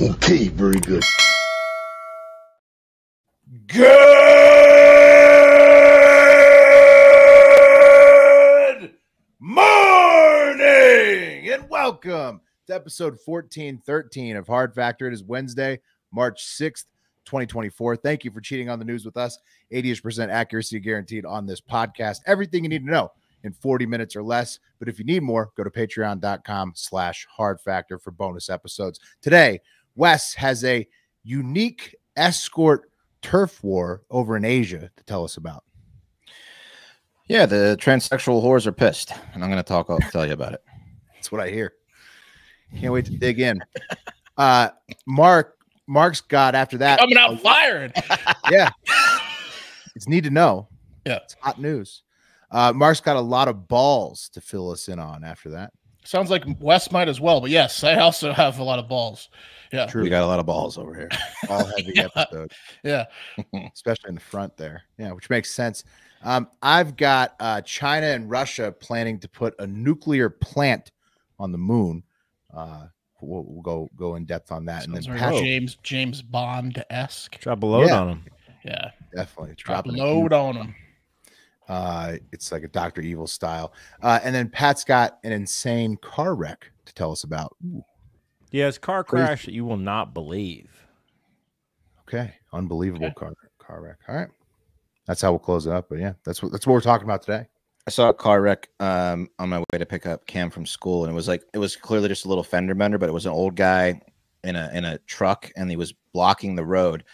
Okay, very good. Good morning and welcome to episode 1413 of Hard Factor. It is Wednesday, March 6th, 2024. Thank you for cheating on the news with us. 80% accuracy guaranteed on this podcast. Everything you need to know in 40 minutes or less. But if you need more, go to patreon.com slash hard factor for bonus episodes. Today, Wes has a unique escort turf war over in Asia to tell us about. Yeah, the transsexual whores are pissed, and I'm going to talk. I'll tell you about it. That's what I hear. Can't wait to dig in. Uh, Mark, Mark's got after that. coming out firing. Yeah, it's need to know. Yeah. it's hot news. Uh, Mark's got a lot of balls to fill us in on after that. Sounds like Wes might as well, but yes, I also have a lot of balls. Yeah, True. We got a lot of balls over here. All heavy Yeah. episode, yeah. especially in the front there. Yeah, which makes sense. Um, I've got uh, China and Russia planning to put a nuclear plant on the moon. Uh, we'll, we'll go go in depth on that, Sounds and then very Pat- James James Bond esque. Drop a load Yeah. on him. Yeah, definitely drop a a load on him. Uh, it's like a Doctor Evil style. Uh, and then Pat's got an insane car wreck to tell us about. Ooh, Yes, car Crazy. crash that you will not believe. okay, unbelievable Okay. car car wreck. All right, that's how we'll close it up. But yeah, that's what that's what we're talking about today. I saw a car wreck um, on my way to pick up Cam from school, and it was like it was clearly just a little fender bender, but it was an old guy in a in a truck, and he was blocking the road.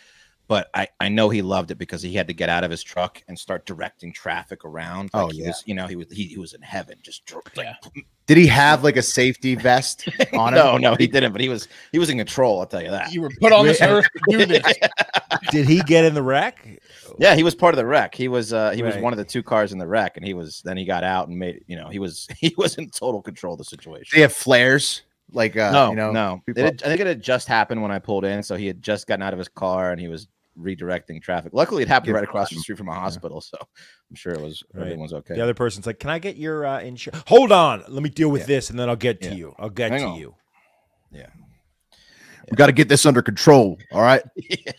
But I, I know he loved it because he had to get out of his truck and start directing traffic around. Like Oh, he yeah. was, you know, he was he, he was in heaven, just like, Yeah. Did he have like a safety vest on him? no, no, he didn't. But he was he was in control. I'll tell you that. You were put on this earth to do this. Did he get in the wreck? Yeah, he was part of the wreck. He was uh he was one of the two cars in the wreck, and he was then he got out and made you know he was he was in total control of the situation. Did he have flares? Like uh, no, you know, no. It people- had- I think it had just happened when I pulled in, so he had just gotten out of his car and he was redirecting traffic. Luckily, it happened Give right across the street from a hospital, so I'm sure it was Right. everyone was okay. The other person's like, "Can I get your uh, insurance? Hold on, let me deal with Yeah. this, and then I'll get to Yeah. you. I'll get Hang to on. you." Yeah, we got to get this under control. All right, Yeah,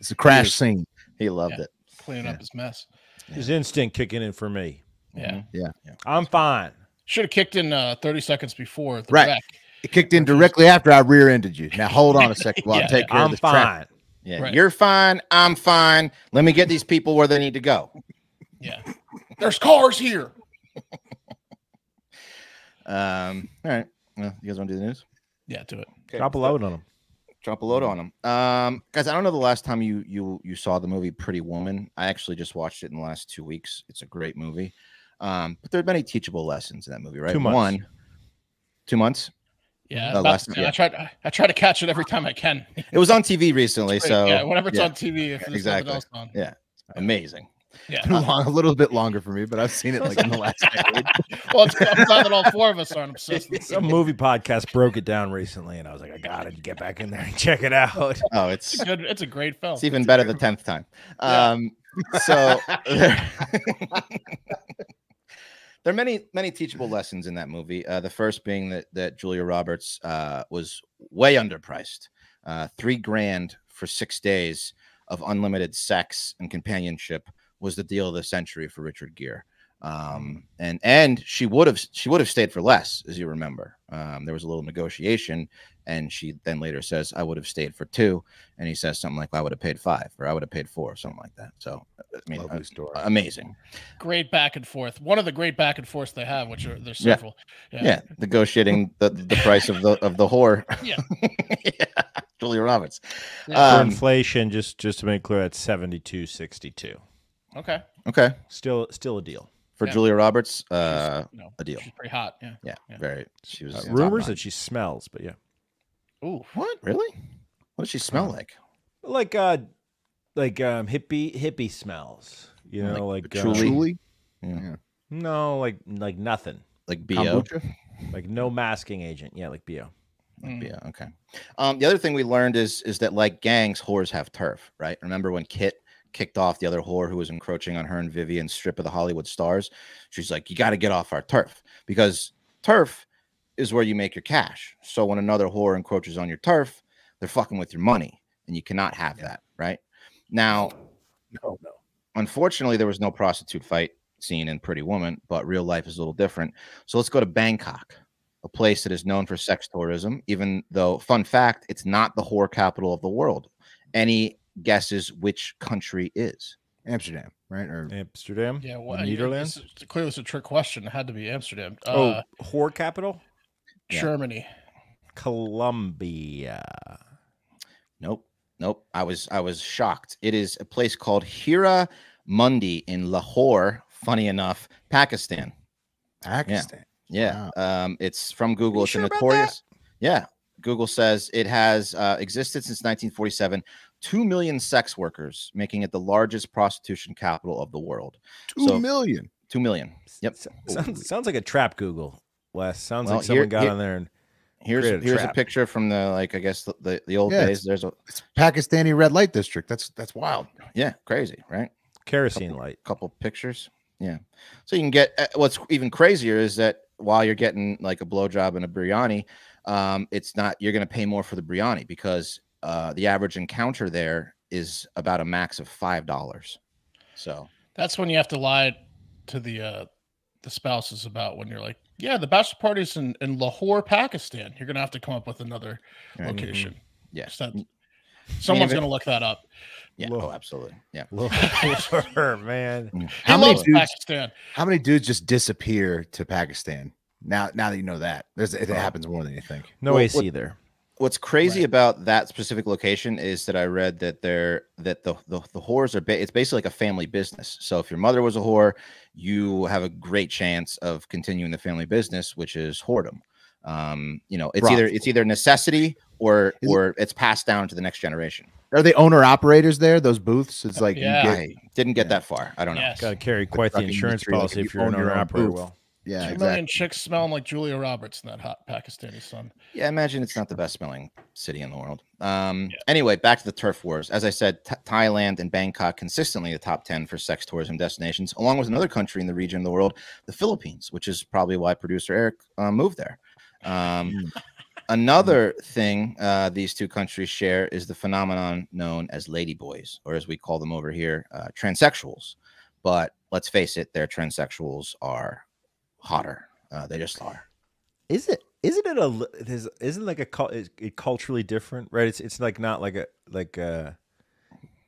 it's a crash scene. he loved Yeah. it. Cleaning Yeah. up his mess. His instinct kicking in for me. Yeah. yeah, I'm fine. Should have kicked in uh, 30 seconds before the Right. wreck. It kicked in directly after I rear-ended you. Now hold on a second while I take care of I'm this traffic. Fine. Yeah, Right. you're fine. I'm fine. Let me get these people where they need to go. Yeah. There's cars here. Um, all right. Well, you guys want to do the news? Yeah, do it. Okay, Drop a load on them. drop a load on them. Um, guys, I don't know the last time you you you saw the movie Pretty Woman. I actually just watched it in the last two weeks. It's a great movie. Um, but there are many teachable lessons in that movie, right? Two months. One, two months. Yeah. Uh, last- I yeah. try to I try to catch it every time I can. It was on TV recently, so yeah, whenever it's yeah, on TV, if there's exactly. else on. Yeah. amazing. Yeah. Too long, a little bit longer for me, but I've seen it like in the last decade. well, it's, I'm glad that all four of us aren't obsessed with Some movie podcast broke it down recently, and I was like, I gotta get back in there and check it out. Oh, It's it's a good. It's a great film. it's even better the tenth time. Yeah. Um, so there, are many many teachable lessons in that movie. Uh, the first being that that Julia Roberts uh, was way underpriced, uh, three grand for six days of unlimited sex and companionship was the deal of the century for Richard Gere. Um, and and she would have she would have stayed for less, as you remember. Um, there was a little negotiation, and she then later says, "I would have stayed for two. and he says something like, "I would have paid five, or I would have paid four, or something like that." So, I mean, Lovely uh, story. amazing. great back and forth. One of the great back and forths they have, which are there's Yeah. several. Yeah, negotiating the, the price of the of the whore. Yeah. yeah. Julia Roberts. Yeah. For Um, inflation, just just to make clear, that's seventy two sixty two. Okay. okay, Still still a deal. For Yeah. Julia Roberts, uh, you know, a deal. She's pretty hot. Yeah. yeah, yeah. very. She was Uh, rumors that she smells, but yeah, Ooh. What really? What does she smell Uh, like? like uh, like um hippie hippie smells. You know, like, uh, patchouli? Truly, Yeah. no, like like nothing. Like bo. kombucha. Like no masking agent. Yeah, like bo. Mm. Yeah. Okay. Um, the other thing we learned is is that like gangs, whores have turf, right? Remember when Kit kicked off the other whore who was encroaching on her and Vivian's strip of the Hollywood stars? She's like, you got to get off our turf because turf is where you make your cash. So when another whore encroaches on your turf, they're fucking with your money, and you cannot have that, right? Now, No, no. unfortunately, there was no prostitute fight scene in Pretty Woman, but real life is a little different. So let's go to Bangkok, a place that is known for sex tourism, even though, fun fact, it's not the whore capital of the world. Any guesses which country is? Amsterdam, right? Or Amsterdam. Yeah, The well, Netherlands. It's, clearly, it's a trick question. It had to be Amsterdam. Oh, Uh, whore capital. yeah. Germany. Colombia. Nope. Nope. I was I was shocked. It is a place called Hira Mundi in Lahore, funny enough, Pakistan. Pakistan. Yeah. Um, it's from Google. It's sure notorious. Yeah. Google says it has uh, existed since 1947. Two million sex workers, making it the largest prostitution capital of the world. Two So- million. Two million. Yep. Sounds, sounds like a trap Google. Wes sounds Well, like someone here- got here- on there and Here's a here's a picture from the like I guess the, the, the old Yeah, days. There's a It's Pakistani red light district. That's that's wild. yeah, crazy, right? kerosene light. couple pictures. Yeah. So you can get uh, what's even crazier is that while you're getting like a blowjob and a biryani, um, it's not you're going to pay more for the biryani because uh, the average encounter there is about a max of five dollars. So That's when you have to lie to the uh the spouses about when you're like, yeah, the bachelor party's in, in Lahore, Pakistan. You're gonna have to come up with another right, location. yeah, Just that- someone's if it- gonna look that up. yeah, Whoa. oh, absolutely, yeah. Lahore, man. He How many dudes? Pakistan. How many dudes just disappear to Pakistan? Now, now that you know that, there's it happens more than you think. No Well, AC what- there. What's crazy Right. about that specific location is that I read that they're that the the, the whores are ba- it's basically like a family business. So if your mother was a whore, you have a great chance of continuing the family business, which is whoredom. Um, you know, it's either it's either necessity or Is it- or it's passed down to the next generation. Are they owner operators there? Those booths? It's like you Yeah. get- I didn't get yeah. that far. I don't know. Yes. Got to carry quite the trucking insurance industry, like, policy if if you you're an your owner own operator. booth. Well, yeah, Two exactly. million chicks smelling like Julia Roberts in that hot Pakistani sun. Yeah, I imagine it's not the best smelling city in the world. Um, Yeah. Anyway, back to the turf wars. As I said, Th- Thailand and Bangkok consistently the top 10 for sex tourism destinations, along with another country in the region of the world, the Philippines, which is probably why producer Eric uh, moved there. Um, another thing uh, these two countries share is the phenomenon known as ladyboys, or as we call them over here, uh, transsexuals. But let's face it, their transsexuals are hotter. Uh, they just are. is it? Isn't it a? li- isn't like a is it culturally different, right? It's it's like not like a like a.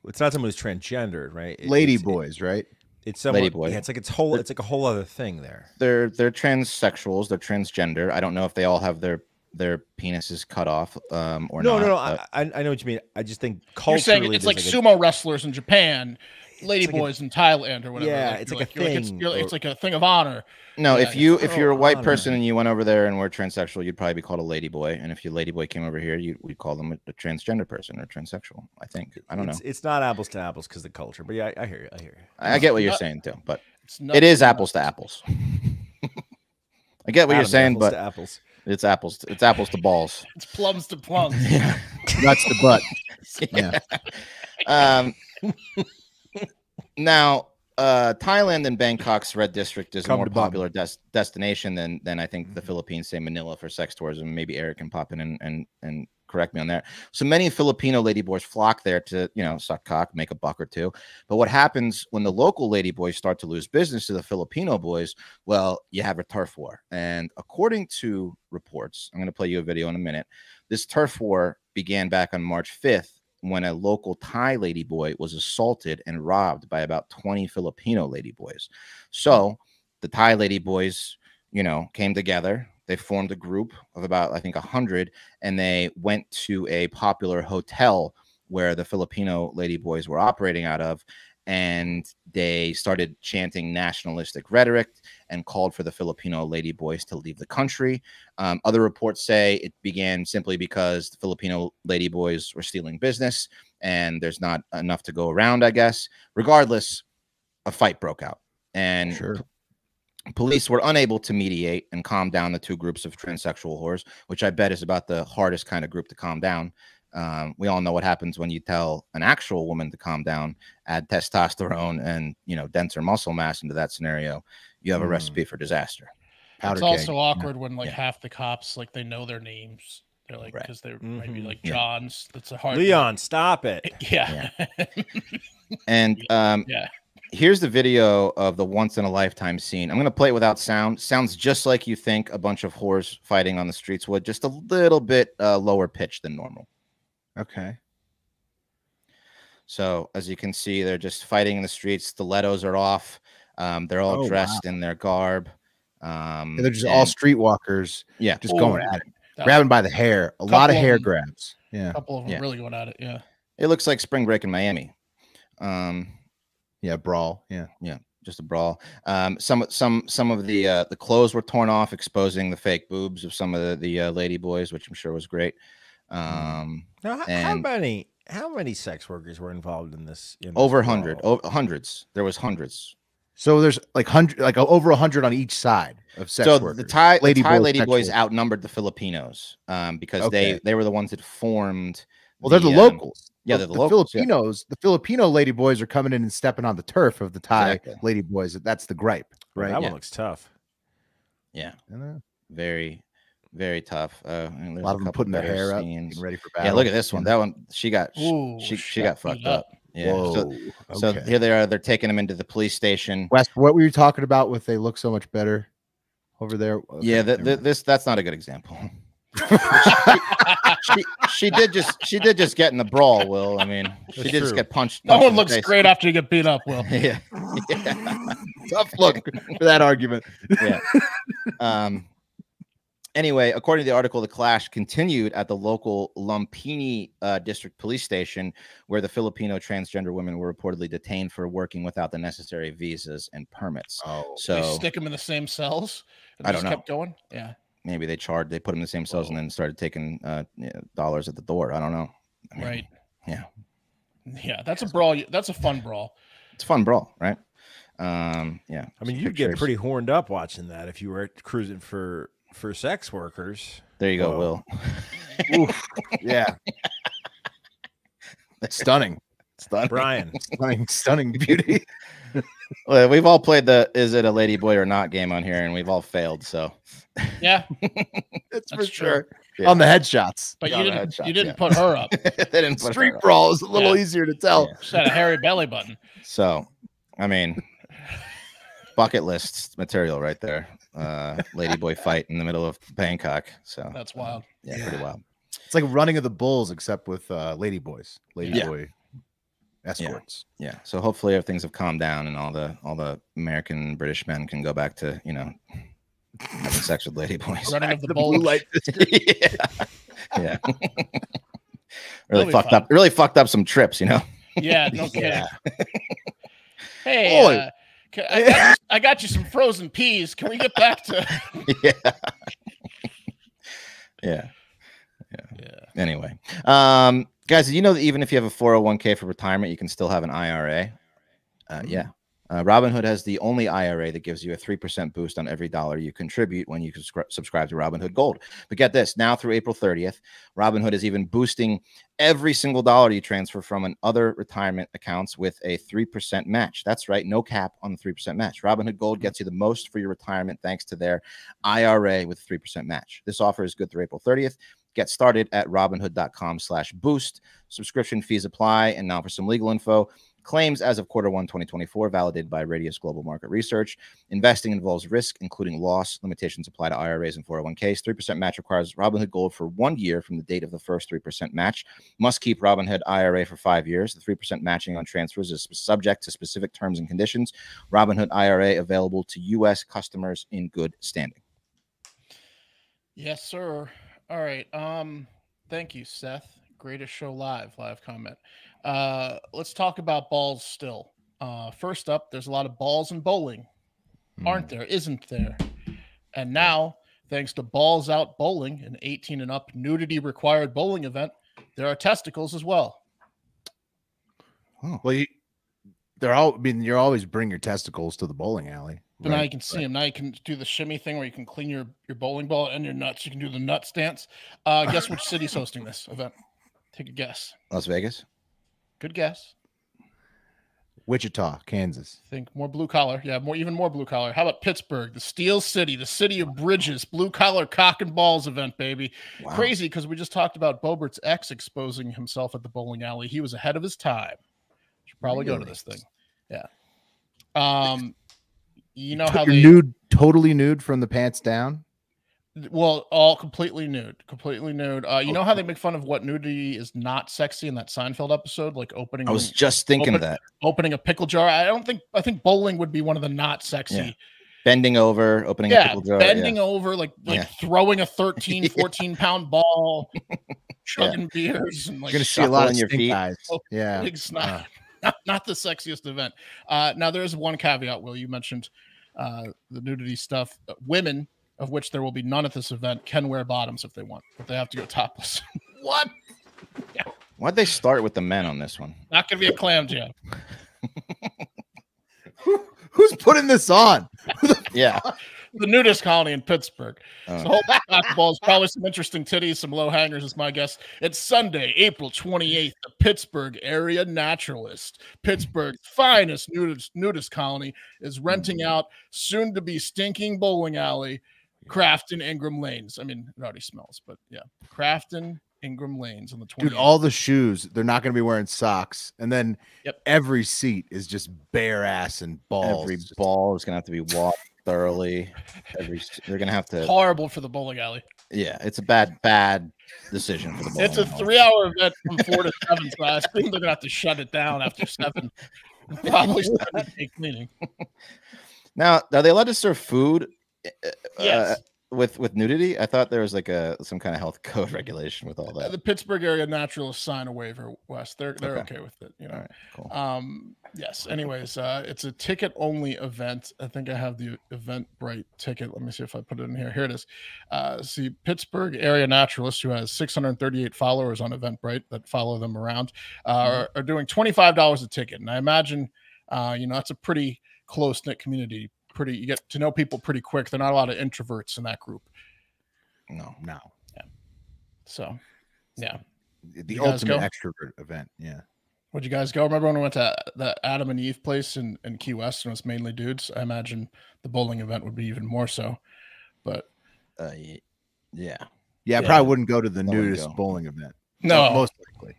It's not someone who's transgendered, right? It- Lady it's- it- boys, right? it's someone. Ladyboy. Yeah, it's like it's whole. It's like a whole other thing there. they're they're transsexuals they're transgender i don't know if they all have their their penises cut off um or no, not no, no. but- I, I I know what you mean. I just think culturally, You're saying it's there's like, a- sumo wrestlers in Japan, lady like a- boys in Thailand or whatever. Yeah, it's you're like a you're it's, thing, you're- it's like a thing of honor. no yeah, if you if you're a white honor. person and you went over there and were transsexual you'd probably be called a ladyboy and if your ladyboy came over here you we'd call them a, a transgender person or transsexual i think i don't know it's, It's not apples to apples because the culture, but yeah, I, I hear you. I hear you. I, I get what you're not- saying too but It's it nuts is and apples to apples i get what you're saying apples but to apples. it's apples to, it's apples to balls It's plums to plums. yeah Nuts the butt. Yeah. um, now, uh, Thailand and Bangkok's red district is a Come more popular des- destination than than I think the Mhm. Philippines, say Manila, for sex tourism. Maybe Eric can pop in and and and correct me on that. So many Filipino ladyboys flock there to you know suck cock, make a buck or two. But what happens when the local ladyboys start to lose business to the Filipino boys? Well, you have a turf war, and according to reports, I'm going to play you a video in a minute. This turf war began back on March 5th when a local Thai ladyboy was assaulted and robbed by about 20 Filipino ladyboys. So the Thai ladyboys, you know, came together. They formed a group of about, I think, 100, and they went to a popular hotel where the Filipino ladyboys were operating out of. And they started chanting nationalistic rhetoric and called for the Filipino ladyboys to leave the country. Um, other reports say it began simply because the Filipino ladyboys were stealing business and there's not enough to go around, I guess. Regardless, a fight broke out. And Sure. police were unable to mediate and calm down the two groups of transsexual whores, which I bet is about the hardest kind of group to calm down. Um, we all know what happens when you tell an actual woman to calm down, add testosterone and you know denser muscle mass into that scenario. You have a Mm. resi for disaster. Powder it's also keg. awkward when like Yeah. half the cops like they know their names They're like Right. because they're be Mhm. like Yeah. John's. That's a hard Leon, stop it. Yeah. And um, yeah. here's the video of the once in a lifetime scene. I'm gonna play it without sound. Sounds just like you think a bunch of whores fighting on the streets would, just a little bit uh, lower pitch than normal. Okay. So as you can see, they're just fighting in the streets. Stilettos are off. Um, they're all Oh, wow. dressed in their garb. Um, And they're just all streetwalkers, yeah. just Ooh, going at it, that- grabbing by the hair. A lot of Couple of hair them. grabs. Yeah. A couple of them Yeah. really going at it. Yeah. It looks like spring break in Miami. Um, Yeah. Brawl. Yeah, yeah. just a brawl. Um, some some some of the uh, the clothes were torn off, exposing the fake boobs of some of the, the uh, lady boys, which I'm sure was great. Um, Now, how, how many how many sex workers were involved in this? in this over hundred, brawl? over hundreds. There was hundreds. So there's like hundred, like over a hundred on each side of sex so workers. the Thai Lady lady, Thai boys lady boys outnumbered the Filipinos um, because Okay. they they were the ones that formed. well, they're the um, locals. yeah, The- they're the the locals, yeah. Filipinos. The Filipino lady boys are coming in and stepping on the turf of the Thai Exactly. lady boys. That's the gripe, Well, right? That Yeah. one looks tough. Yeah, And, uh, very very tough. Uh, a there's lot of them putting their better hair up, scenes. getting ready for battle. Yeah, look at this one. That one, she got Ooh, she she got fucked up. up. Yeah. So, Whoa. so okay. here they are. They're taking him into the police station. Wes, what were you talking about with they look so much better over there? Okay, yeah, th- never th- this that's not a good example. she, she did just she did just get in the brawl. Will I mean she That's did just get punched. No punched one looks face. great after you get beat up, Will. yeah, yeah, tough look for that argument. yeah. Um. Anyway, according to the article, the clash continued at the local Lumpini uh, district police station, where the Filipino transgender women were reportedly detained for working without the necessary visas and permits. Oh, so They So stick them in the same cells. And I just don't know. Kept going. Yeah. maybe they charged, they put them in the same cells, and then started taking uh, yeah, dollars at the door. I don't know. I mean, Right. yeah. Yeah. That's a brawl. That's a fun brawl. It's a fun brawl, right? Um, yeah. I mean, you'd get pretty horned up watching that if you were cruising for for sex workers. There you go, Whoa. Will. Oof. yeah. stunning, Stunning. Brian, stunning, stunning beauty. Well, we've all played the "Is it a lady boy or not" game on here, and we've all failed. So Yeah. That's for That's true. sure. Yeah. On the headshots, But you didn't headshot, you didn't yeah. put her up. they didn't put street her up. brawl is a little Yeah. easier to tell. Just had a hairy belly button. So, I mean, bucket list material right there. Uh, lady boy fight in the middle of Bangkok. So That's wild. yeah, pretty wild. It's like running of the bulls, except with uh, lady boys, lady Yeah. boy escorts. Yeah. So hopefully, if things have calmed down and all the all the American British men can go back to you know having sex with lady boys. Running of the, The bull. blue light yeah. yeah. really fucked fun. up. Really fucked up some trips, you know. Yeah, no kidding. Yeah. Hey, Oi. uh, ca- I, got you, I got you some frozen peas. Can we get back to? yeah. Yeah. Yeah. Anyway, um, guys, you know that even if you have a 401k for retirement, you can still have an IRA? Uh, yeah. Uh, Robinhood has the only IRA that gives you a 3% boost on every dollar you contribute when you subscri- subscribe to Robinhood Gold. But get this now through April 30th, Robinhood is even boosting every single dollar you transfer from an other retirement accounts with a 3% match. That's right, no cap on the 3% match. Robinhood Gold gets you the most for your retirement thanks to their IRA with 3% match. This offer is good through April 30th. Get started at robinhood.com slash boost. Subscription fees apply. And now for some legal info. Claims as of quarter one 2024, validated by Radius Global Market Research. Investing involves risk, including loss. Limitations apply to IRAs and 401ks. 3% match requires Robinhood Gold for one year from the date of the first 3% match. Must keep Robinhood IRA for five years. The 3% matching on transfers is subject to specific terms and conditions. Robinhood IRA available to U.S. customers in good standing. Yes, sir. All right. Um, thank you, Seth. Greatest show live, live comment. Uh, let's talk about balls still. Uh, first up, there's a lot of balls in bowling, Hmm. aren't there? Isn't there? And now, thanks to Balls Out Bowling, an 18 and up nudity required bowling event, there are testicles as well. Well, you, they're all. I mean, you're always bring your testicles to the bowling alley. But now you can see them. Now you can do the shimmy thing where you can clean your, your bowling ball and your nuts. You can do the nut stance. Uh, guess which city's hosting this event? Take a guess. Las Vegas. Good guess. Wichita, Kansas. think more blue collar. Yeah, more even more blue collar. How about Pittsburgh, the Steel City, the city of bridges, blue collar cock and balls event, baby. Wow. Crazy because we just talked about Boebert's ex exposing himself at the bowling alley. He was ahead of his time. Should probably go to this thing. Yeah. Um, you know how they nude, totally nude from the pants down. Well all completely nude, completely nude. Uh, you know how they make fun of what nudity is not sexy in that Seinfeld episode, like opening I was just thinking of Open- that. opening a pickle jar. I don't think I think bowling would be one of the not sexy. Yeah. Bending over, opening a yeah, pickle jar. yeah. bending over, like like Yeah. throwing a 13, 14 pound ball, chugging beers, and like You're gonna see a lot of shuffling your feet. eyes. Oh, Yeah. it's not, Uh. not not the sexiest event. Uh, now there is one caveat. Will you mentioned uh, the nudity stuff? Uh, women, of which there will be none at this event, can wear bottoms if they want, but they have to go topless. what? Yeah. Why'd they start with the men on this one? Not gonna be a clam jam. Who's putting this on? Yeah. The nudist colony in Pittsburgh. Uh, So whole basketball is probably some interesting titties, some low hangers is my guess. It's Sunday, April 28th. The Pittsburgh area naturalist, Pittsburgh's finest nudist, nudist colony, is renting out soon to be stinking bowling alley, Crafton Ingram Lanes. I mean, it already smells, but yeah, Crafton Ingram Lanes on the 28th. Dude, all the shoes, they're not going to be wearing socks. And then Yep. every seat is just bare ass and balls. every Just- ball is gonna have to be washed thoroughly. Every they're gonna have to. horrible for the bowling alley. Yeah, it's a bad, bad decision for the ball. It's a three-hour event from four to seven, so I think they're gonna have to shut it down after seven. Probably start a cleaning. Now, are they allowed to serve food? Uh, Yes. with with nudity, I thought there was like a some kind of health code regulation with all Uh, that. the Pittsburgh area naturalists sign a waiver, Wes. They're they're Okay. okay, with it. You know. All right, cool. Um. Yes. Anyways, uh, it's a ticket only event. I think I have the Eventbrite ticket. Let me see if I put it in here. Here it is. Uh, see, Pittsburgh area naturalist who has 638 followers on Eventbrite that follow them around uh, Mm-hmm. are, are doing 25 dollars a ticket, and I imagine, uh, you know, that's a pretty close knit community. Pretty, you get to know people pretty quick. There are not a lot of introverts in that group. No, No. Yeah. So, yeah. The You ultimate extrovert event. Yeah. Would you guys go? Remember when we went to the Adam and Eve place in, in Key West and it was mainly dudes? I imagine the bowling event would be even more so. But uh, y- yeah, Yeah, I probably wouldn't go to the nudist go. bowling event. no, most likely.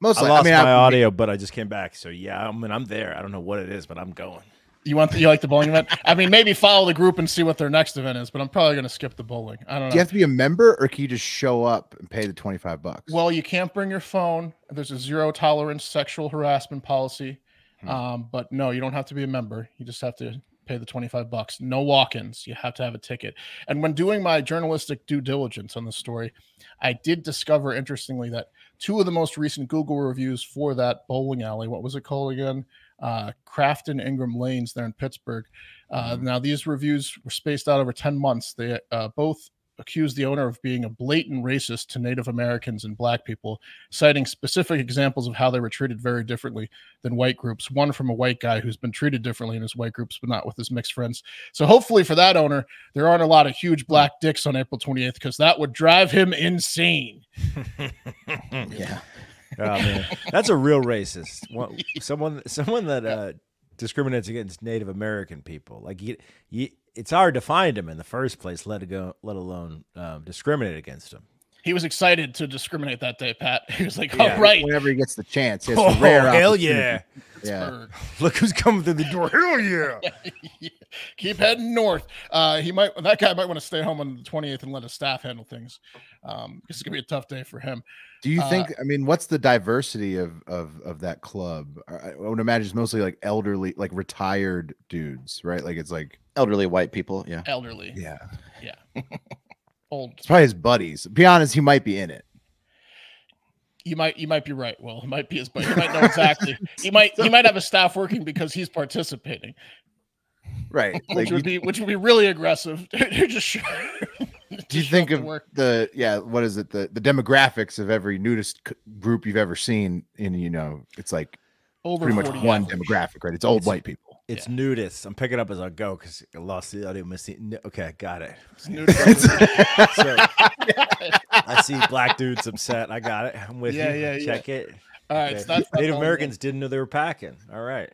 Most likely. I likely. lost mean, my I, audio, but I just came back. So yeah, I mean, I'm there. I don't know what it is, but I'm going. You want the, you like the bowling event? I mean, maybe follow the group and see what their next event is. But I'm probably going to skip the bowling. I don't Do know. you have to be a member, or can you just show up and pay the twenty five bucks? well, you can't bring your phone. There's a zero tolerance sexual harassment policy. Hmm. Um, but no, you don't have to be a member. You just have to pay the 25 bucks. No walk-ins. You have to have a ticket. And when doing my journalistic due diligence on the story, I did discover interestingly that two of the most recent Google reviews for that bowling alley, what was it called again? Uh, Crafton Ingram Lanes there in Pittsburgh. Uh, Now these reviews were spaced out over 10 months. They uh, both accused the owner of being a blatant racist to Native Americans and Black people, citing specific examples of how they were treated very differently than white groups. One from a white guy who's been treated differently in his white groups, but not with his mixed friends. So hopefully for that owner, there aren't a lot of huge black dicks on April 28th because that would drive him insane. yeah. Oh man, that's a real racist. Someone, someone that uh, discriminates against Native American people. Like you, you, it's hard to find them in the first place. Let go, let alone um, discriminate against them. He was excited to discriminate that day, Pat. He was like, Yeah. "All right, whenever he gets the chance, it's Oh, rare hell yeah! Yeah. Look who's coming through the door. Hell yeah! keep heading north. Uh, he might that guy might want to stay home on the 28th and let his staff handle things. Um, it's gonna be a tough day for him. Do you Uh, think? I mean, what's the diversity of of of that club? I I would imagine it's mostly like elderly, like retired dudes, right? Like it's like Elderly white people. Yeah. Elderly, Yeah. yeah, old. it's probably his buddies. Be honest, he might be in it. You might you might be right. Well, he might be his, buddy. you might know exactly. he might he might have a staff working because he's participating, Right. which Like, would be which would be really aggressive. to just show, do you think of the yeah? What is it? The the demographics of every nudist group you've ever seen. In you know, it's like over pretty much one demographic, right? It's old It's- white people. It's nudists. I'm picking up as I go because I lost the audio. Missing. Okay, got it. It's So I see black dudes upset. I got it. I'm with Yeah, you. yeah, yeah. Check it. All right, so that's Native Americans didn't know they were packing. All right.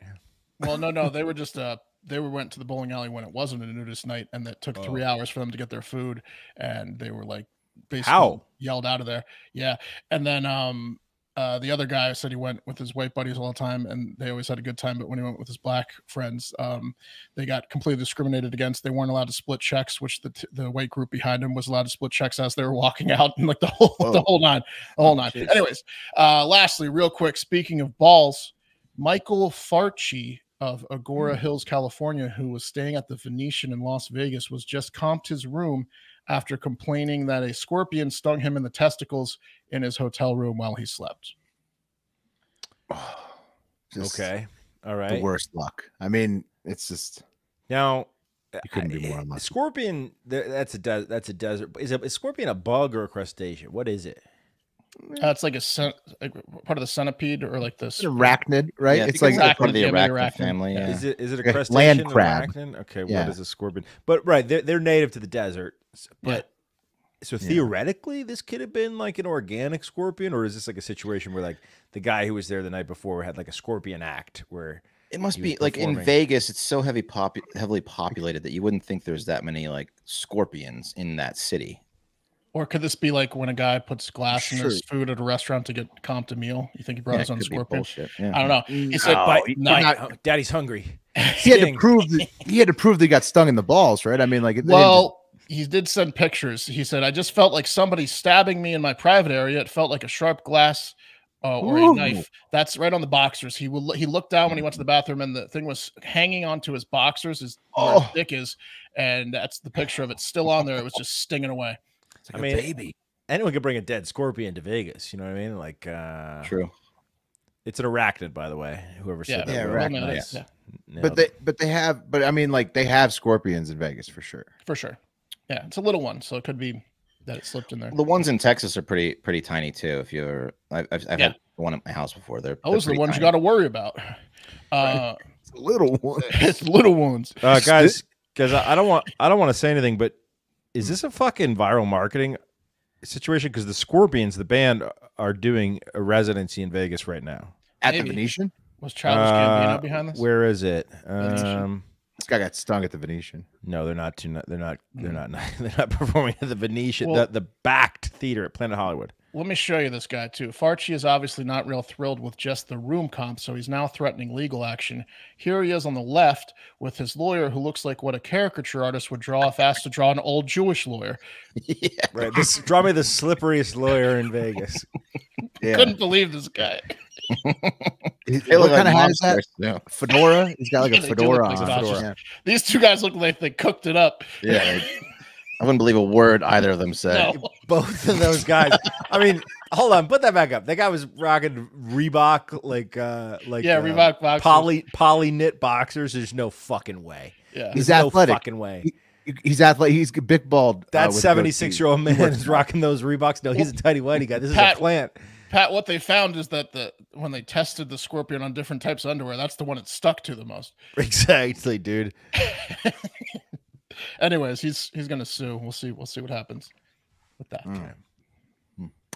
Well, no, no, they were just uh they were went to the bowling alley when it wasn't a nudist night, and that took three hours for them to get their food, and they were like basically How? yelled out of there. Yeah, and then um uh the other guy said he went with his white buddies all the time, and they always had a good time. But when he went with his black friends, um they got completely discriminated against. They weren't allowed to split checks, which the t- the white group behind him was allowed to split checks as they were walking out, and like the whole the Whoa. whole nine, the whole nine. Jeez. Anyways, uh lastly, real quick, speaking of balls. Michael Farchi of Agoura Hills, California, who was staying at the Venetian in Las Vegas, was just comped his room after complaining that a scorpion stung him in the testicles in his hotel room while he slept. Just Okay. All right. The worst luck. I mean, it's just Now, You couldn't be more unlucky. Scorpion. That's a des- that's a desert. Is a is scorpion a bug or a crustacean? What is it? Uh, that's like a like part of the centipede or like this. arachnid, right? Yeah, it's like arachnid, part of the arachnid arachnid. family. Yeah. Yeah. Is it is it a crustacean? land crab. arachnid? Okay, Yeah. what is a scorpion? But right, they're they're native to the desert. S- But so Yeah. theoretically, this could have been like an organic scorpion, or is this like a situation where like the guy who was there the night before had like a scorpion act where It must he was be like in. Vegas. It's so heavy, popu- heavily populated that you wouldn't think there's that many like scorpions in that city. Or could this be like when a guy puts glass in his food at a restaurant to get comped a meal? You think he brought Yeah, his own scorpion? yeah. I don't know. Mm, he said, No, "By he- night." Not- Daddy's hungry. he had to prove that he had to prove that he got stung in the balls, right? I mean, like, they didn't Well, he did send pictures. He said, "I just felt like somebody stabbing me in my private area. It felt like a sharp glass uh, or a knife." That's right on the boxers. He will. He looked down when he went to the bathroom, and the thing was hanging onto his boxers. His where his Oh. dick is, and that's the picture of it still on there. It was just stinging away. just, I like mean, baby. Anyone could bring a dead scorpion to Vegas. You know what I mean? Like, uh, True. it's an arachnid, by the way. Whoever Yeah, said that. Yeah, arachnid, yeah. yeah, But they, but they have, but I mean, like, they have scorpions in Vegas for sure. for sure. Yeah, it's a little one, so it could be that it slipped in there. The ones in Texas are pretty pretty tiny too. If you're, I've, I've, I've Yeah. had one at my house before. They're Those are the ones pretty you got to worry about. Uh, It's little ones. it's little ones. uh, guys, guys, I I don't want I don't want to say anything, but is this a fucking viral marketing situation? Because the Scorpions, the band, are doing a residency in Vegas right now. At the Venetian, Was Childish Gambino Uh, behind this? Where is it? Venetian. Um, this guy got stung at the Venetian. no, they're not. Too, they're not. They're Mm. not. They're not performing at the Venetian, Well- the, the backed theater at Planet Hollywood. Let me show you this guy too. Farchi is obviously not real thrilled with just the room comp, so he's now threatening legal action. Here he is on the left with his lawyer, who looks like what a caricature artist would draw if asked to draw an old Jewish lawyer. yeah. Right. This draw me the slipperiest lawyer in Vegas. Yeah. Couldn't believe this guy. He- They what look kind of like hat is that? Yeah. Fedora. He's got like Yeah, a fedora like on. monsters. Yeah. These two guys look like they cooked it up. Yeah. I wouldn't believe a word either of them said. No. Both of those guys. I mean, hold on, put that back up. That guy was rocking Reebok, like, uh, like yeah, uh, Reebok boxers. poly poly knit boxers. There's no fucking way. Yeah. He's There's no athletic. fucking way. He- He's athletic. He's big bald. uh, That with 76 year old man is rocking those Reeboks. No, he's a tiny whitey guy. This is Pat- a plant. Pat, what they found is that the when they tested the scorpion on different types of underwear, that's the one it stuck to the most. Exactly, dude. Anyways, he's he's gonna sue. We'll see. We'll see what happens with that. Mm.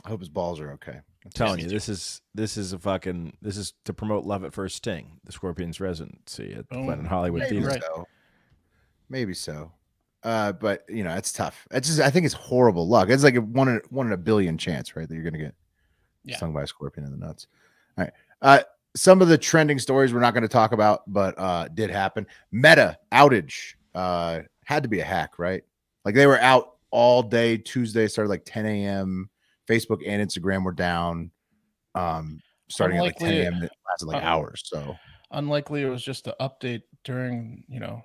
I hope his balls are okay. I'm telling you, this is this is a fucking this is to promote Love at First Sting, the Scorpions residency at the Boom. Planet Hollywood Maybe Theater. right. so. Maybe so. Uh, but you know, it's tough. It's just I think it's horrible luck. It's like a one in one in a billion chance, right? That you're gonna get Yeah. stung by a scorpion in the nuts. All right. Uh some of the trending stories we're not going to talk about, but uh did happen. Meta outage. Uh had to be a hack, right? Like they were out all day Tuesday, started like 10 a.m. Facebook and Instagram were down. Um starting at like 10 a.m. It lasted like hours. So Unlikely it was just an update during you know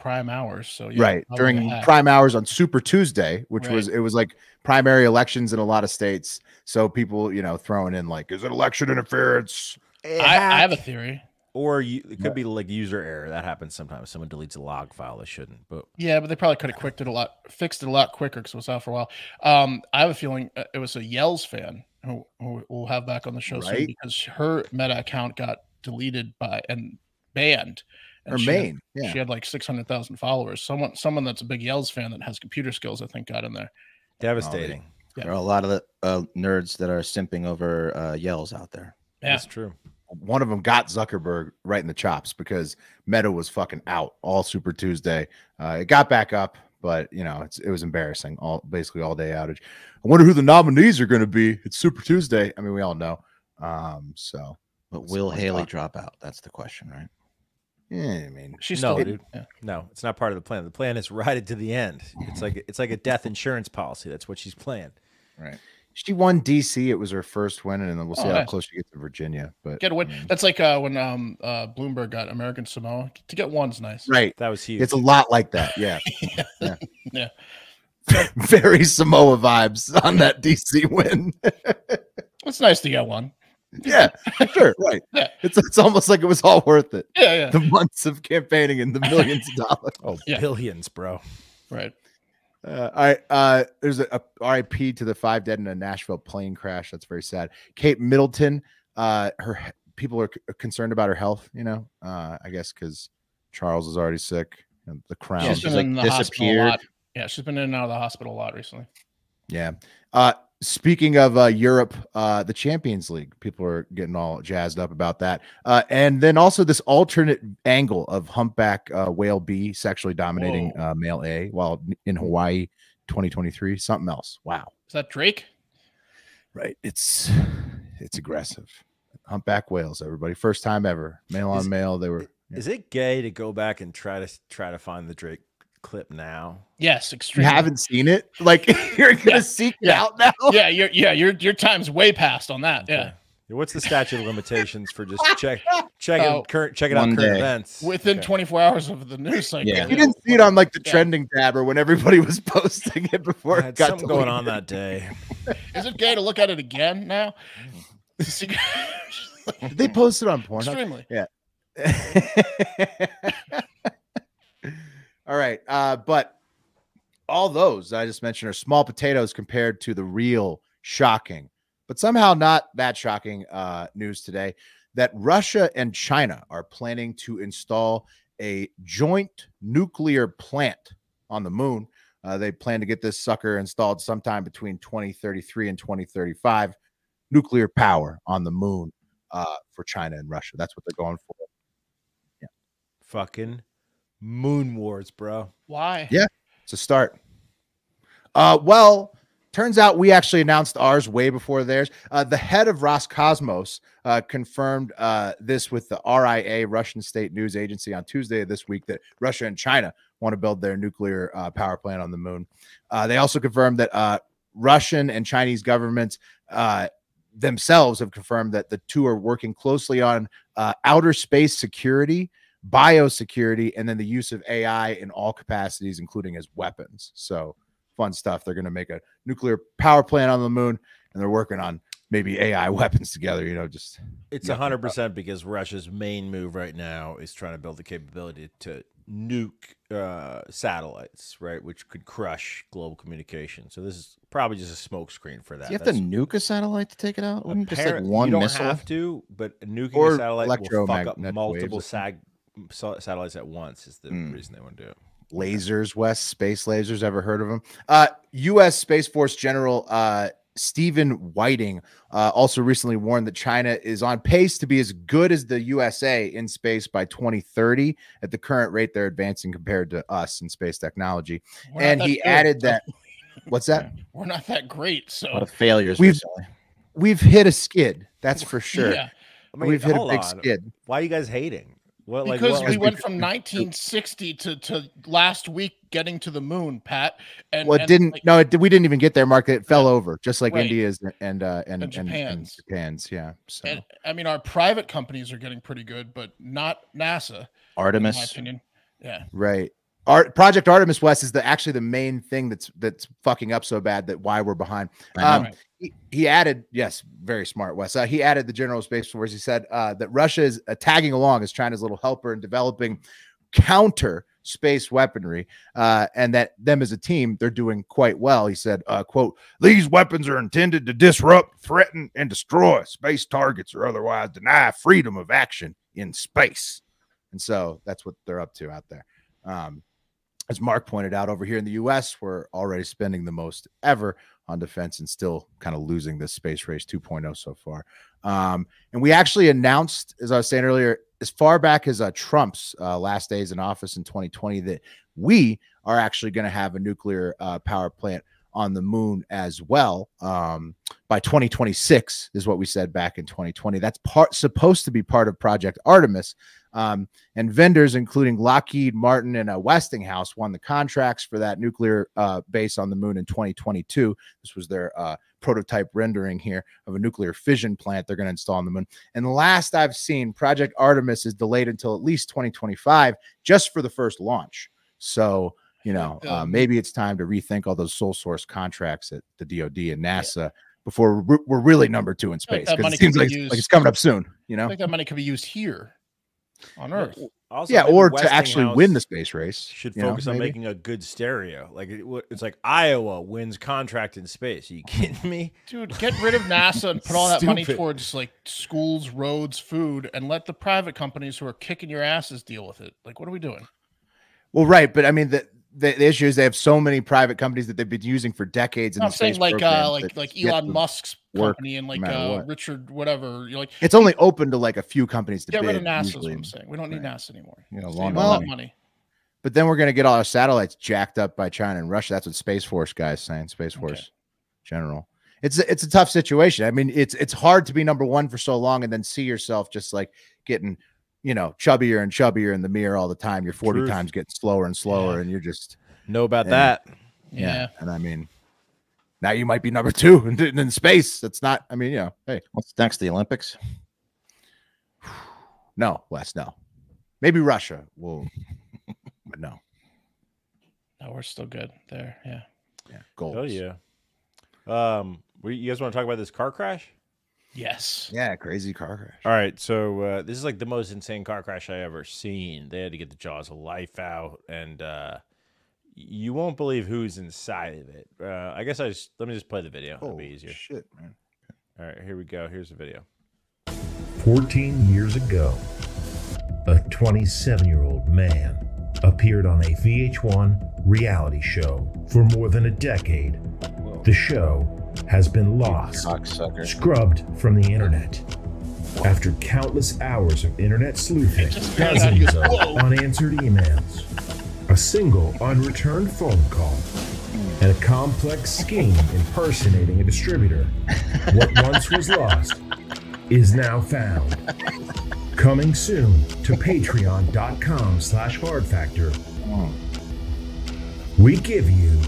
prime hours. So yeah, right during prime hours on super tuesday which Right. was it was like primary elections in a lot of states so people you know throwing in like is it election interference I, I have a theory. Or you, it could be like user error. That happens sometimes. Someone deletes a log file they shouldn't. But Yeah, but they probably could have quicked it a lot, fixed it a lot quicker because it was out for a while. Um, I have a feeling uh, it was a Yells fan who, who we'll have back on the show soon because her Meta account got deleted by and banned. And or she had- maine yeah She had like six hundred thousand followers. Someone, someone that's a big Yells fan that has computer skills, I think, got in there. devastating. Yeah. There are a lot of the uh, nerds that are simping over uh, yells out there. Yeah. That's true. one of them got Zuckerberg right in the chops because Meta was fucking out all Super Tuesday. Uh, it got back up, but you know, it's it was embarrassing. All basically all day outage. I wonder who the nominees are going to be. It's Super Tuesday. I mean, we all know. Um, so But will fun Haley talk. drop out? That's the question, right? Yeah, I mean, She's No, still, dude. Yeah. No, it's not part of the plan. The plan is ride it to the end. It's like it's like a death insurance policy. That's what she's playing. Right. she won DC. It was her first win, and then we'll see Oh, how nice. close she gets to Virginia. But Get a win. I mean, That's like uh, when um uh, Bloomberg got American Samoa. To get one's nice. right. That was huge. It's a lot like that. Yeah. yeah. Yeah. Very Samoa vibes on that DC win. It's nice to get one. Yeah, sure. Right. Yeah. It's it's almost like it was all worth it. Yeah, yeah. The months of campaigning and the millions of dollars. oh, Yeah. billions, bro. Right. Uh, all right. Uh, there's a, a RIP to the five dead in a Nashville plane crash. That's very sad. Kate Middleton. Uh, her people are c- concerned about her health. You know, uh, I guess because Charles is already sick. And the crown. she's she's, been like, in the hospital a disappeared. lot. Yeah, she's been in and out of the hospital a lot recently. Yeah. Uh, speaking of uh, Europe, uh, the Champions League, people are getting all jazzed up about that. Uh, and then also this alternate angle of humpback uh, whale B sexually dominating uh, male A while in Hawaii 2023. Something else. Wow. Is that Drake? Right. It's it's aggressive. Humpback whales, everybody. First time ever. Male Is- on male. They were yeah. Is it gay to go back and try to try to find the Drake clip now? Yes, you haven't seen it? Like you're gonna Yeah. seek it Yeah. out now? Yeah, your yeah, your your time's way past on that. Yeah. What's the statute of limitations for just check checking Oh. current checking out current day. events? Within Okay. 24 hours of the news cycle. Yeah. You didn't see it on like the Yeah. trending tab or when everybody was posting it before I it got something going on that day. Is it gay to look at it again now? Did they post it on Pornhub? Extremely. All right. Uh, but all those I just mentioned are small potatoes compared to the real shocking, but somehow not that shocking uh, news today that Russia and China are planning to install a joint nuclear plant on the moon. Uh, they plan to get this sucker installed sometime between 2033 and 2035. Nuclear power on the moon uh, for China and Russia. That's what they're going for. Yeah. Fucking moon wars, bro. Why? Yeah. It's a start. Uh, well, turns out we actually announced ours way before theirs. Uh, the head of Roscosmos uh, confirmed uh, this with the RIA, Russian State News Agency, on Tuesday of this week that Russia and China want to build their nuclear uh, power plant on the moon. Uh, they also confirmed that uh, Russian and Chinese governments uh, themselves have confirmed that the two are working closely on uh, outer space security biosecurity, and then the use of AI in all capacities, including as weapons. So fun stuff. They're going to make a nuclear power plant on the moon, and they're working on maybe AI weapons together. You know, just It's a hundred percent because Russia's main move right now is trying to build the capability to nuke uh, satellites, right, which could crush global communication. So this is probably just a smokescreen for that. Do you have to nuke a satellite to take it out? Wouldn't just like one you don't missile? have to, but nuking Or a satellite will fuck up multiple sag- sa- satellites at once. Is the Mm. reason they want to do it. lasers, Wes space lasers. Ever heard of them? Uh, U.S. Space Force General uh, Stephen Whiting uh, also recently warned that China is on pace to be as good as the USA in space by 2030 at the current rate they're advancing compared to us in space technology. We're and he good, added that. What's that? We're not that great. So A lot of failures. We've- recently. We've hit a skid. That's for sure. Yeah, I mean, We've hit a big on. skid. Why are you guys hating? What like because what, we like, went from 1960 to, to last week getting to the moon, Pat. And Well, it and, didn't. like, no, it, we didn't even get there, Mark. It fell over, just like Right. India's and uh, and, And and, and Japan's. Japan's. Yeah. So and, I mean, our private companies are getting pretty good, but not NASA, in my Artemis. opinion. Yeah. right. Art Project Artemis West is the actually the main thing that's that's fucking up so bad that why we're behind. I know. Um, Right. He, added, yes, very smart, Wes. Uh, he added the General Space Force. He said uh, that Russia is uh, tagging along as China's little helper in developing counter space weaponry, uh, and that them as a team they're doing quite well. He said, uh, "quote These weapons are intended to disrupt, threaten, and destroy space targets, or otherwise deny freedom of action in space." And so that's what they're up to out there. Um, as Mark pointed out, over here in the U.S., we're already spending the most ever on defense and still kind of losing this space race 2.0 so far. Um, and we actually announced, as I was saying earlier, as far back as uh, Trump's uh, last days in office in 2020, that we are actually going to have a nuclear uh, power plant on the moon as well. Um, by 2026 is what we said back in 2020 that's part supposed to be part of project artemis. Um, and vendors including lockheed martin and uh, westinghouse won the contracts for that nuclear uh, base on the moon in 2022 this was their uh, prototype rendering here of a nuclear fission plant they're going to install on the moon. And last i've seen project artemis is delayed until at least 2025 just for the first launch. So you know, uh, maybe it's time to rethink all those sole source contracts at the DoD and NASA yeah. before we're, we're, really number two in space because like it seems like, used, like, it's coming up soon. You know, I think that money could be used here on Earth. Also, yeah, or to actually win the space race. Should focus know, on making a good stereo. Like it, it's like Iowa wins contract in space. Are you kidding me, dude? Get rid of NASA and put all that money towards like schools, roads, food, and let the private companies who are kicking your asses deal with it. Like, what are we doing? Well, right, but I mean the the, the, issue is they have so many private companies that they've been using for decades. In I'm saying like uh, like like Elon Musk's company and like uh, Richard whatever. You're like it's only open to like a few companies to get bid, rid of NASA. What I'm saying we don't need right. NASA anymore. You know, long well, money. But then we're gonna get all our satellites jacked up by China and Russia. That's what Space Force guys saying. Space Force okay. General. It's a, it's a tough situation. I mean, it's it's hard to be number one for so long and then see yourself just like getting you know, chubbier and chubbier in the mirror all the time. You're 40 Truth. times getting slower and slower, yeah. and you're just know about and, that. Yeah. yeah. And I mean, now you might be number two in, in space. That's not, I mean, you know, hey. What's next? The Olympics? No, Wes, no. Maybe Russia will, but no. No, we're still good there. Yeah. Yeah. Goals. Oh, yeah. Um, you guys want to talk about this car crash? Yes. Yeah, crazy car crash. All right, so uh, this is like the most insane car crash I ever seen. They had to get the jaws of life out, and uh, you won't believe who's inside of it. Uh, I guess I just let me just play the video. It'll be easier. Shit, man. All right, here we go. Here's the video. 14 years ago, a 27 year old man appeared on a VH1 reality show for more than a decade. Whoa. The show has been lost, scrubbed from the internet. After countless hours of internet sleuthing, dozens of unanswered emails, a single unreturned phone call, and a complex scheme impersonating a distributor, what once was lost is now found. Coming soon to patreon.com slash hardfactor. We give you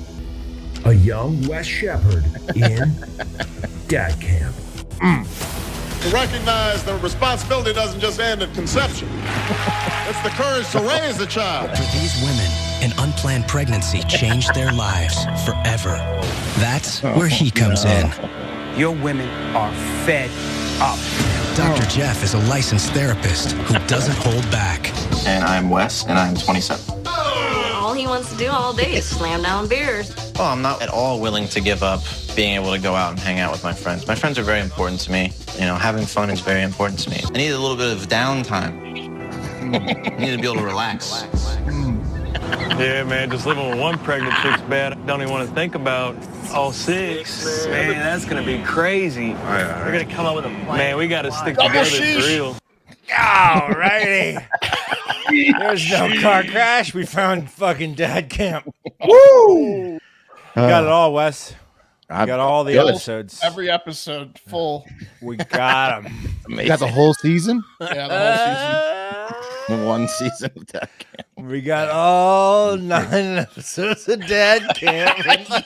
a young Wes Shepherd in dad camp. Mm. To recognize the responsibility doesn't just end at conception. it's the courage to raise the child. For these women, an unplanned pregnancy changed their lives forever. That's where he comes in. Your women are fed up. Dr. Jeff is a licensed therapist who doesn't hold back. And I'm Wes, and I'm 27 all he wants to do all day is slam down beers. Oh, I'm not at all willing to give up being able to go out and hang out with my friends. My friends are very important to me. You know, having fun is very important to me. I need a little bit of downtime. I need to be able to relax. Yeah, man, just living with one pregnant chick's bad. I don't even want to think about all six. Man, that's gonna be crazy. All right, all right. We're gonna come up with a plan. Man, we gotta stick oh, together for real. All righty. There's no car crash. We found fucking dad camp. Woo! We got it all, Wes. We got all the episodes. Every episode full. We got them. You got the whole season? Yeah, the whole season. One season of Dad Camp. We got all nine episodes of Dad Camp.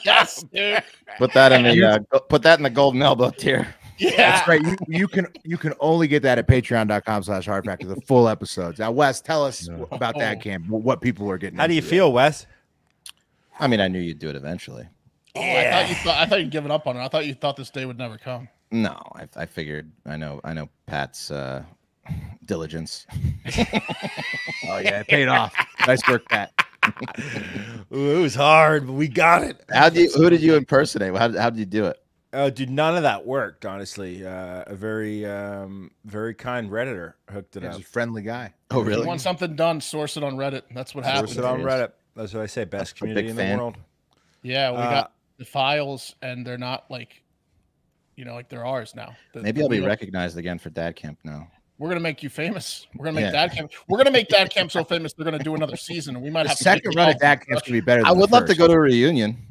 yes, dude. Put that in the uh, put that in the golden elbow tier. Yeah, that's right. You, you can you can only get that at patreon.com slash hard factor, the full episodes. Now, Wes, tell us no. about oh. that camp, what people are getting. How do you feel, Wes? I mean, I knew you'd do it eventually. Oh, yeah. I thought you thought I thought you'd given up on it. I thought you thought this day would never come. No, I, I figured I know I know Pat's uh, diligence. oh yeah, it paid off. Nice work, Pat. Ooh, it was hard, but we got it. How did you? Who did you impersonate? How, how did you do it? Oh, dude, none of that worked. Honestly, uh, a very, um, very kind redditor hooked it yeah, up. a friendly guy. Oh, really? If you want something done? Source it on Reddit. That's what happens. Source it on Reddit. That's what I say. Best community in the world. Yeah, we uh, got the files, and they're not like, you know, like they're ours now. The- Maybe the I'll be real- recognized again for Dad Camp now. We're gonna make you famous. We're gonna make Yeah. Dad Camp. We're gonna make Dad Camp so famous they're gonna do another season, and we might The have second get run you at Dad out. Camp's gonna be better. I would the love to go to a reunion.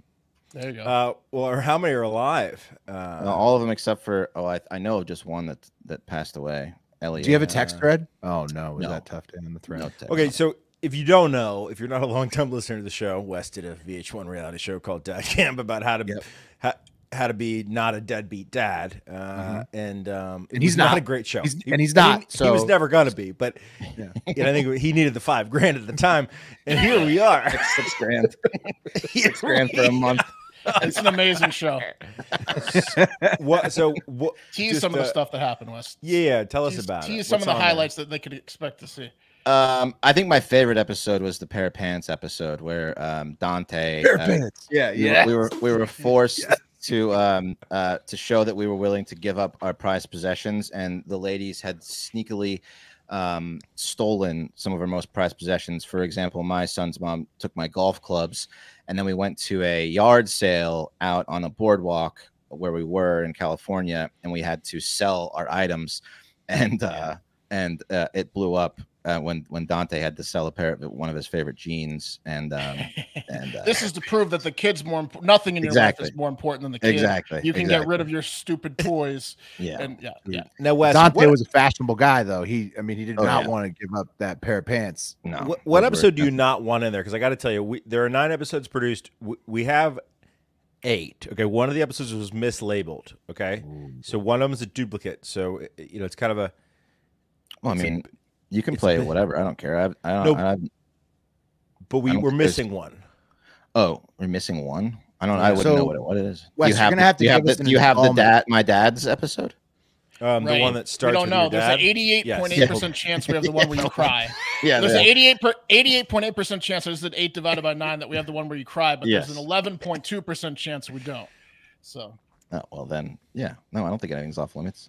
There you go. Uh, well, or how many are alive? Uh, Uh, all of them except for oh, I, I know of just one that that passed away. Elliot. Do you have a text Uh, thread? Oh no, was no. that tough to end the thread? no text. Okay, so if you don't know, if you're not a long-time listener to the show, Wes did a VH1 reality show called Dad Camp about how to Yep. how, how to be not a deadbeat dad, uh, and um, And he's not. not. a great show, He's- He- and he's he- not, He, was never gonna be, but Yeah. and I think he needed the five grand at the time, and here we are. six grand. six grand for a month. It's an amazing show. what? So what? Tease just, some of the uh, stuff that happened, Wes. Yeah, tell us Tease, about it. tease some What's of the on there? highlights that they could expect to see. Um, I think my favorite episode was the pair of pants episode where um, Dante. Pair of uh, pants. Yeah, yeah. We were we were forced to um uh to show that we were willing to give up our prized possessions, and the ladies had sneakily um stolen some of our most prized possessions. For example, my son's mom took my golf clubs, and then we went to a yard sale out on a boardwalk where we were in California, and we had to sell our items, and uh and uh, it blew up. Uh, when when Dante had to sell a pair of one of his favorite jeans, and um, and uh, This is to prove that the kid's more important. Nothing in your Exactly. life is more important than the kid. Exactly, You can get rid of your stupid toys. yeah, And yeah, yeah. Now, Wes, Dante what, was a fashionable guy, though. He, I mean, he did Oh, not yeah. want to give up that pair of pants. no. what, what episode do you not want in there? Because I got to tell you, we, there are nine episodes produced. We, we have eight. Okay, one of the episodes was mislabeled. Okay, so one of them is a duplicate. So you know, it's kind of a Well, I mean, you can it's play a- it whatever. I don't care. I, I don't. I, but we I don't we're missing one. oh, we're missing one. I don't. I wouldn't know what it, what it is. Wes, do you you're have gonna the- have to do you have give us the, you have the dad my dad's episode? Um, the one that starts We don't with know. your There's dad. an 88.8 percent chance we have the one where you cry. Yeah, There's yeah. an 88 per, 88.8 percent chance. There's an eight divided by nine that we have the one where you cry, but Yes. there's an 11.2 percent chance we don't. So Oh, well then, yeah. No, I don't think anything's off limits.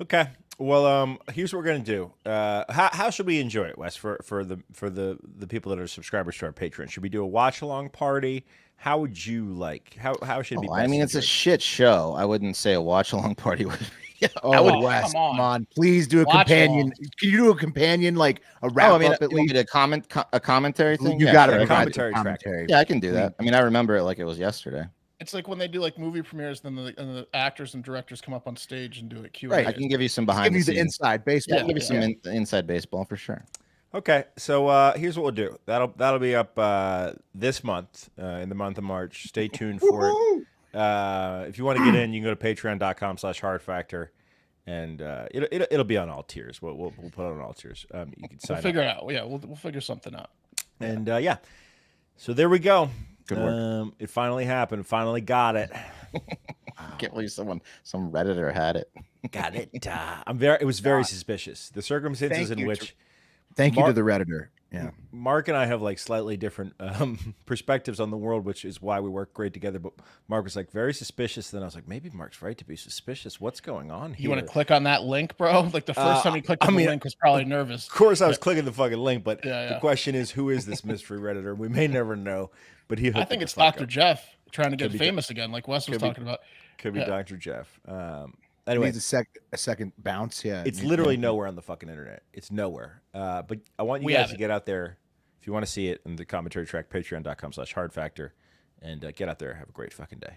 Okay. Well, um, here's what we're gonna do. Uh, how, how should we enjoy it, Wes? For for the for the the people that are subscribers to our Patreon, should we do a watch along party? How would you like? How how should it be? Oh, I mean, it's a shit show. I wouldn't say a watch along party would. be. Oh, I would. Oh, Wes, come on. come on. Please do a Watch companion. along. Can you do a companion, like a wrap Oh, I mean, up at least? me to comment co- a commentary thing? You Yeah, got to sure. provide commentary some track. commentary. Yeah, I can do that. I mean, I remember it like it was yesterday. It's like when they do like movie premieres, then the, and the actors and directors come up on stage and do it. Q Right. I can give you some Give behind you the the scenes. inside Yeah, baseball. I'll give you some Yeah. in, inside baseball for sure. Okay, so uh, here's what we'll do. That'll that'll be up uh, this month, uh, in the month of March. Stay tuned for it. Uh, if you want to get in, you can go to patreon.com slash hard factor and uh, it'll, it'll, it'll be on all tiers. We'll, we'll, we'll put it on all tiers. Um, you can sign We'll up. figure it out. Yeah, we'll, we'll figure something out. And uh, yeah, so there we go. Good work. Um, it finally happened. Finally got it. can't believe someone, some redditor had it. Got it. Uh, I'm very. It was very suspicious. The circumstances Thank in you to- which Thank you Mark- to the redditor. Yeah. Mark and I have like slightly different um, perspectives on the world, which is why we work great together. But Mark was like very suspicious. Then I was like, maybe Mark's right to be suspicious. What's going on here? You want to click on that link, bro? Like the first Uh, time you clicked I on mean, the link was probably nervous. Of course, I was clicking the fucking link, but Yeah, the question is, who is this mystery redditor? We may never know, but he. I think it's Dr. Jeff trying to get be famous again, like Wes was could be- talking about. Could be Yeah. Dr. Jeff. Um, Anyway, anyway, needs a sec a second bounce. Yeah. it's it- literally yeah. nowhere on the fucking internet. It's nowhere. Uh, but I want you We guys have to get out there if you want to see it in the commentary track, patreon.com slash hard factor, and uh, get out there. Have a great fucking day.